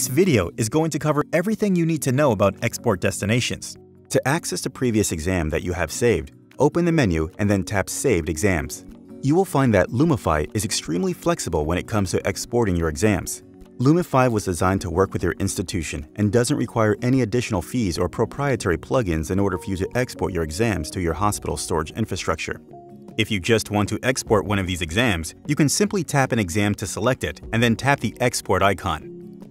This video is going to cover everything you need to know about export destinations. To access the previous exam that you have saved, open the menu and then tap Saved Exams. You will find that Lumify is extremely flexible when it comes to exporting your exams. Lumify was designed to work with your institution and doesn't require any additional fees or proprietary plugins in order for you to export your exams to your hospital storage infrastructure. If you just want to export one of these exams, you can simply tap an exam to select it and then tap the export icon.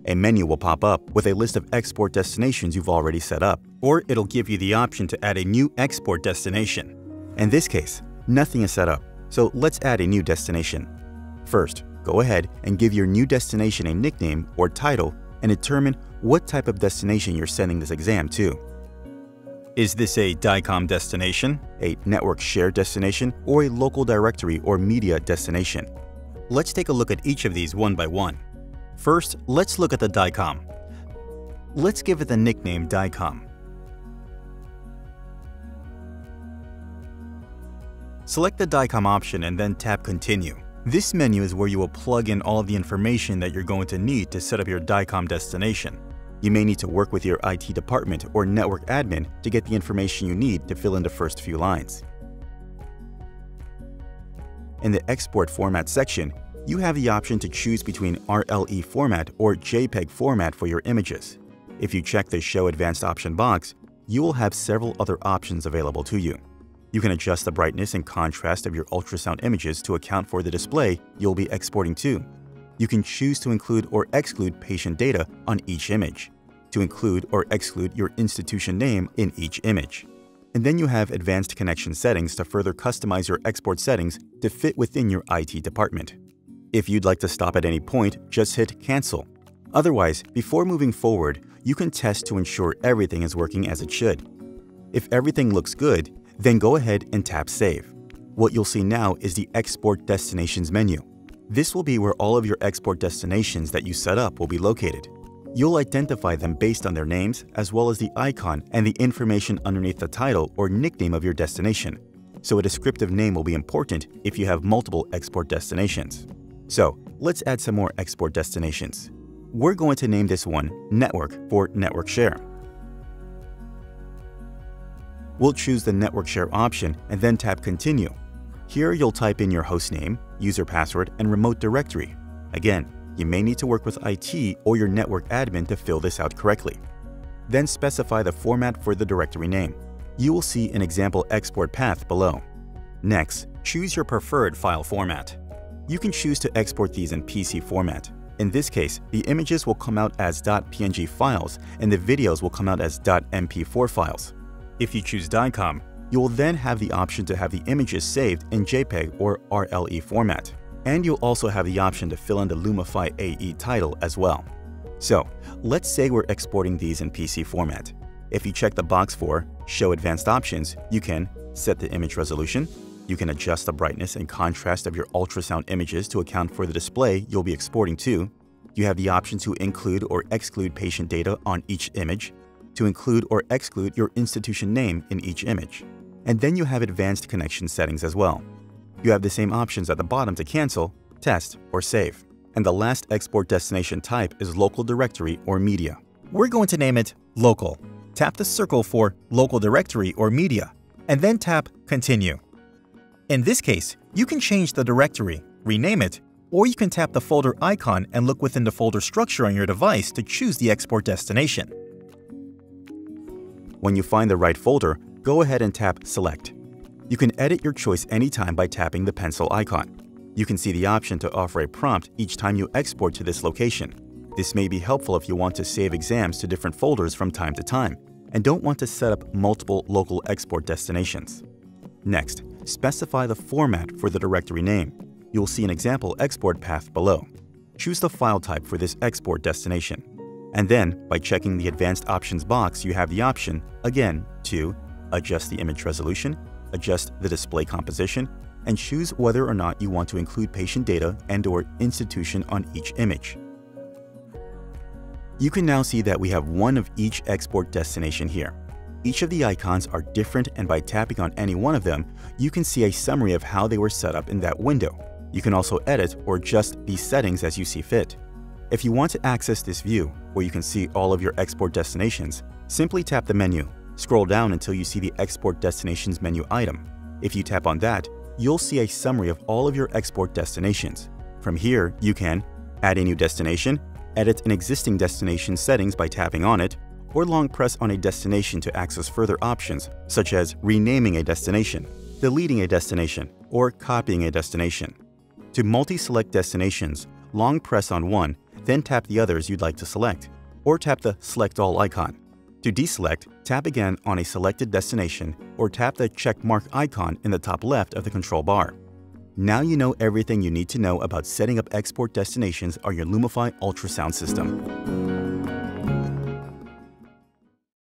A menu will pop up with a list of export destinations you've already set up, or it'll give you the option to add a new export destination. In this case, nothing is set up, so let's add a new destination. First, go ahead and give your new destination a nickname or title and determine what type of destination you're sending this exam to. Is this a DICOM destination, a network shared destination, or a local directory or media destination? Let's take a look at each of these one by one. First, let's look at the DICOM. Let's give it the nickname DICOM. Select the DICOM option and then tap Continue. This menu is where you will plug in all of the information that you're going to need to set up your DICOM destination. You may need to work with your IT department or network admin to get the information you need to fill in the first few lines. In the Export Format section, you have the option to choose between RLE format or JPEG format for your images. If you check the Show Advanced option box, you will have several other options available to you. You can adjust the brightness and contrast of your ultrasound images to account for the display you'll be exporting to. You can choose to include or exclude patient data on each image, to include or exclude your institution name in each image. And then you have advanced connection settings to further customize your export settings to fit within your IT department. If you'd like to stop at any point, just hit Cancel. Otherwise, before moving forward, you can test to ensure everything is working as it should. If everything looks good, then go ahead and tap Save. What you'll see now is the Export Destinations menu. This will be where all of your export destinations that you set up will be located. You'll identify them based on their names, as well as the icon and the information underneath the title or nickname of your destination. So a descriptive name will be important if you have multiple export destinations. So let's add some more export destinations. We're going to name this one Network for Network Share. We'll choose the Network Share option and then tap Continue. Here you'll type in your hostname, user password, and remote directory. Again, you may need to work with IT or your network admin to fill this out correctly. Then specify the format for the directory name. You will see an example export path below. Next, choose your preferred file format. You can choose to export these in PC format. In this case, the images will come out as .png files and the videos will come out as .mp4 files. If you choose DICOM, you will then have the option to have the images saved in JPEG or RLE format. And you'll also have the option to fill in the Lumify AE title as well. So, let's say we're exporting these in PC format. If you check the box for Show Advanced Options, you can set the image resolution, you can adjust the brightness and contrast of your ultrasound images to account for the display you'll be exporting to, you have the option to include or exclude patient data on each image, to include or exclude your institution name in each image. And then you have advanced connection settings as well. You have the same options at the bottom to cancel, test, or save. And the last export destination type is local directory or media. We're going to name it local. Tap the circle for local directory or media, and then tap continue. In this case, you can change the directory, rename it, or you can tap the folder icon and look within the folder structure on your device to choose the export destination. When you find the right folder, go ahead and tap Select. You can edit your choice anytime by tapping the pencil icon. You can see the option to offer a prompt each time you export to this location. This may be helpful if you want to save exams to different folders from time to time and don't want to set up multiple local export destinations. Next, specify the format for the directory name. You'll see an example export path below. Choose the file type for this export destination. And then, by checking the Advanced Options box, you have the option, again, to adjust the image resolution, adjust the display composition, and choose whether or not you want to include patient data and or institution on each image. You can now see that we have one of each export destination here. Each of the icons are different and by tapping on any one of them, you can see a summary of how they were set up in that window. You can also edit or adjust these settings as you see fit. If you want to access this view, where you can see all of your export destinations, simply tap the menu. Scroll down until you see the Export Destinations menu item. If you tap on that, you'll see a summary of all of your export destinations. From here, you can add a new destination, edit an existing destination settings by tapping on it, or long press on a destination to access further options, such as renaming a destination, deleting a destination, or copying a destination. To multi-select destinations, long press on one, then tap the others you'd like to select, or tap the Select All icon. To deselect, tap again on a selected destination or tap the check mark icon in the top left of the control bar. Now you know everything you need to know about setting up export destinations on your Lumify ultrasound system.